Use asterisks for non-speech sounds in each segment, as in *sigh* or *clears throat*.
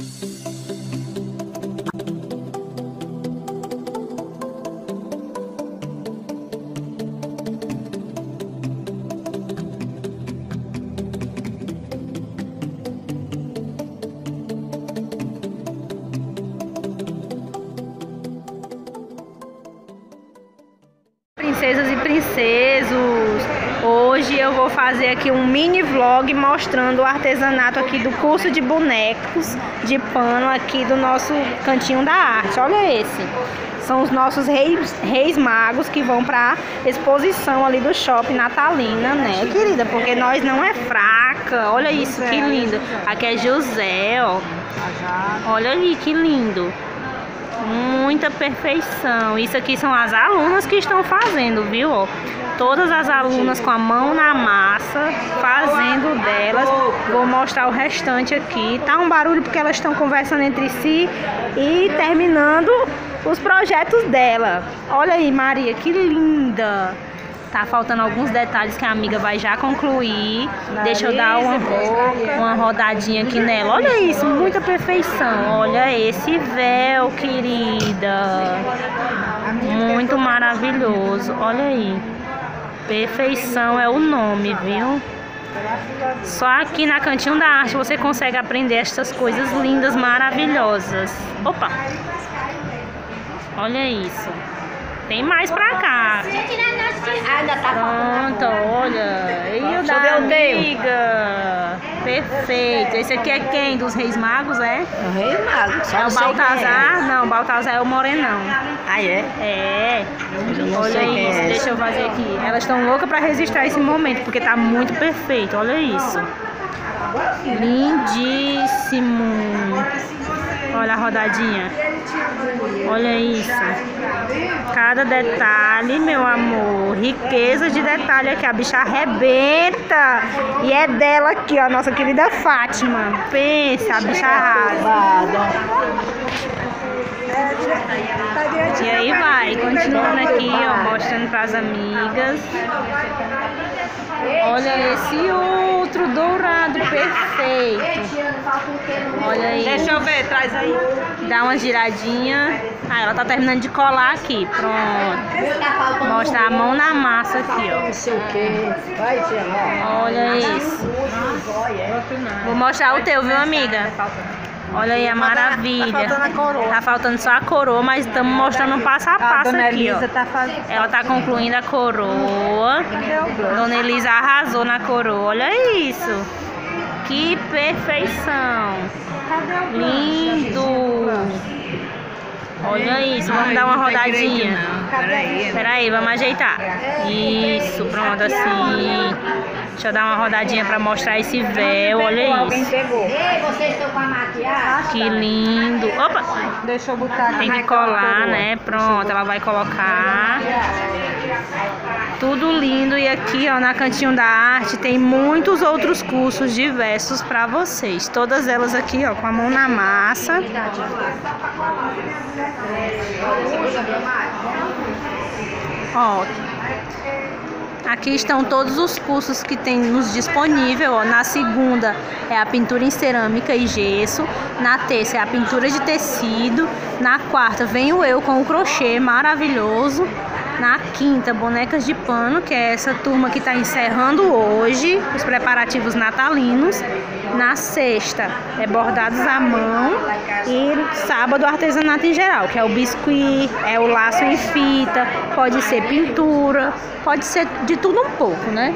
Thank you. Princesas e princesos. Hoje eu vou fazer aqui um mini vlog mostrando o artesanato aqui do curso de bonecos de pano aqui do nosso cantinho da arte. Olha esse. São os nossos reis, reis magos que vão para exposição ali do shopping natalina, né, querida? Porque nós não é fraca. Olha isso, que lindo. Aqui é José, ó. Olha ali, que lindo. Muita perfeição. Isso aqui são as alunas que estão fazendo, viu? Todas as alunas com a mão na massa, fazendo delas. Vou mostrar o restante aqui. Tá um barulho porque elas estão conversando entre si e terminando os projetos dela. Olha aí, Maria, que linda! Tá faltando alguns detalhes que a amiga vai já concluir. Deixa eu dar uma, uma rodadinha aqui nela. Olha isso, muita perfeição. Olha esse véu, querida. Muito maravilhoso. Olha aí. Perfeição é o nome, viu? Só aqui na Cantinho da Arte você consegue aprender essas coisas lindas, maravilhosas. Opa! Olha isso. Tem mais pra cá. Pronto, olha. E o da amiga. Perfeito. Esse aqui é quem? Dos Reis Magos, é? O Rei Mago. Só É o não quem Baltazar? Não, o Baltazar é o Morenão. Ah, é? É. Eu não Olha sei quem isso, é deixa eu fazer aqui. Elas estão loucas pra registrar esse momento, porque tá muito perfeito. Olha isso. Lindíssimo. Olha a rodadinha. Olha isso. Cada detalhe, meu amor. Riqueza de detalhe aqui. A bicha arrebenta. E é dela aqui, ó. Nossa querida Fátima. Pensa, a bicha arrasa. E aí vai, mostrando pras amigas. Olha esse outro dourado perfeito. Olha aí. Deixa eu ver, traz aí. Dá uma giradinha. Ah, ela tá terminando de colar aqui. Pronto. Mostra a mão na massa aqui, ó. Não sei o que. Vai, Tiago. Olha isso. Vou mostrar o teu, viu, amiga? Olha aí a maravilha. Tá faltando a coroa. Tá faltando só a coroa, mas estamos mostrando um passo a A passo dona aqui, ó. Elisa tá fazendo. Ela tá concluindo a coroa. Dona Elisa arrasou na coroa. Olha isso. Que perfeição. Lindo. Olha isso. Vamos dar uma rodadinha. Peraí. Peraí, vamos ajeitar. Isso, pronto, assim. Deixa eu dar uma rodadinha pra mostrar esse véu. Olha Alguém isso. pegou. Que lindo. Opa! Deixa eu botar aqui. Tem que colar, né? Pronto, ela vai colocar. Tudo lindo e aqui, ó, na Cantinho da Arte tem muitos outros cursos diversos para vocês. Todas elas aqui, ó, com a mão na massa. Ó, Aqui estão todos os cursos que tem nos disponível. Ó. Na segunda é a pintura em cerâmica e gesso. Na terça é a pintura de tecido. Na quarta vem o eu com o crochê maravilhoso. Na quinta, bonecas de pano, que é essa turma que está encerrando hoje os preparativos natalinos. Na sexta é bordados à mão. E sábado, artesanato em geral, que é o biscuit, é o laço em fita, pode ser pintura, pode ser de tudo um pouco, né?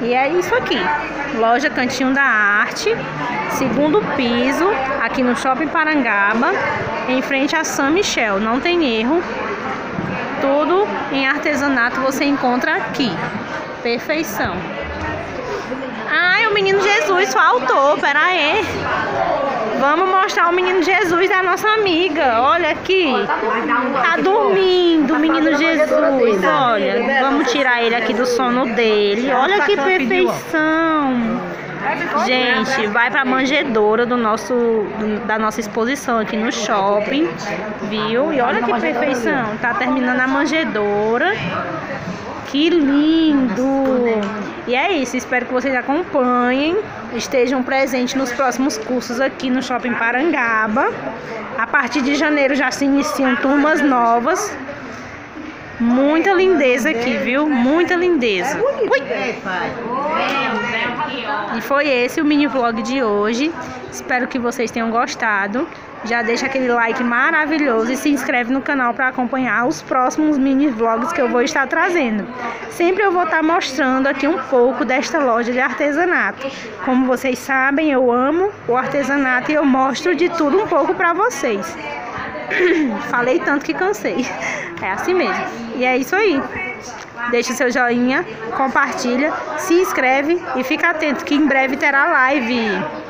E é isso aqui. Loja Cantinho da Arte, segundo piso, aqui no Shopping Parangaba, em frente a São Michel. Não tem erro. Tudo em artesanato você encontra aqui. Perfeição. Ai, o menino Jesus faltou. Pera aí. Vamos mostrar o menino Jesus da nossa amiga. Olha aqui. Tá dormindo o menino Jesus. Olha, vamos tirar ele aqui do sono dele. Olha que perfeição. Gente, vai pra manjedoura do nosso, do- da nossa exposição aqui no shopping, viu? E olha que perfeição. Tá terminando a manjedoura. Que lindo! E é isso, espero que vocês acompanhem, estejam presentes nos próximos cursos aqui no Shopping Parangaba. A partir de janeiro já se iniciam turmas novas. Muita lindeza aqui, viu? Muita lindeza. Ui! E foi esse o mini vlog de hoje. Espero que vocês tenham gostado. Já deixa aquele like maravilhoso e se inscreve no canal para acompanhar os próximos mini vlogs que eu vou estar trazendo. Sempre eu vou estar mostrando aqui um pouco desta loja de artesanato. Como vocês sabem, eu amo o artesanato e eu mostro de tudo um pouco para vocês. *clears throat* Falei tanto que cansei. É assim mesmo. E é isso aí. Deixa seu joinha, compartilha, se inscreve e fica atento que em breve terá live.